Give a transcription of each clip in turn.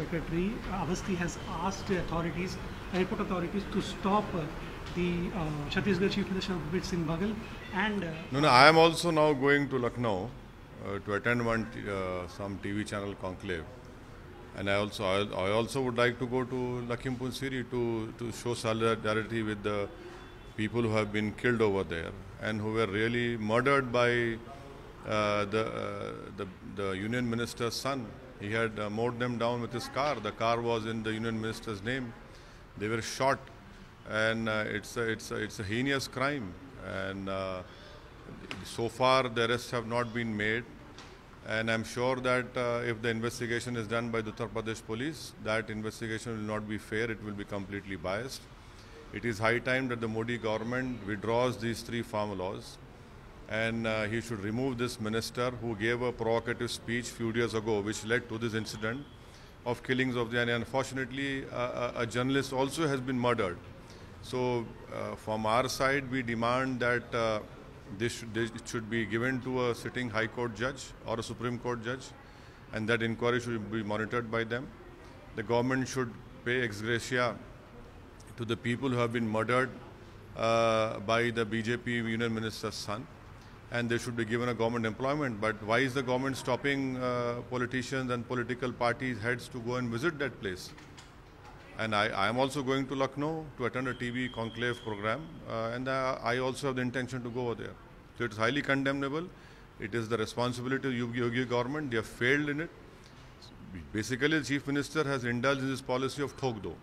Secretary Awasthi has asked authorities, airport authorities, to stop uh, the uh, Chhattisgarh Chief Minister Bhupesh Singh Baghel and uh, No, no, I am also now going to Lucknow uh, to attend one uh, some TV channel conclave, and I also I, also would like to go to Lakhimpur Kheri to to show solidarity with the people who have been killed over there and who were really murdered by the, uh, the the union minister's son. He had uh, mowed them down with his car. The car was in the union minister's name. They were shot, and uh, it's a, it's a, it's a heinous crime. And uh, so far, the arrests have not been made. And I'm sure that uh, if the investigation is done by the Uttar Pradesh police, that investigation will not be fair. It will be completely biased. It is high time that the Modi government withdraws these three farm laws and uh, he should remove this minister who gave a provocative speech few years ago which led to this incident of killings of the and unfortunately uh, a, a journalist also has been murdered. So uh, from our side we demand that uh, this should, this should be given to a sitting high court judge or a supreme court judge and that inquiry should be monitored by them. The government should pay ex gratia to the people who have been murdered uh, by the BJP union minister's son, and they should be given a government employment. But why is the government stopping uh, politicians and political parties' heads to go and visit that place? And I, am also going to Lucknow to attend a TV conclave program, uh, and uh, I also have the intention to go over there. So it's highly condemnable. It is the responsibility of Yogi Yogi government. They have failed in it. Basically, the chief minister has indulged in this policy of thokdo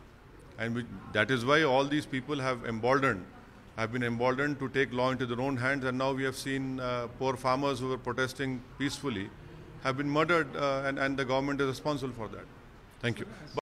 and that is why all these people have emboldened have been emboldened to take law into their own hands and now we have seen uh, poor farmers who were protesting peacefully have been murdered uh, and, and the government is responsible for that. Thank you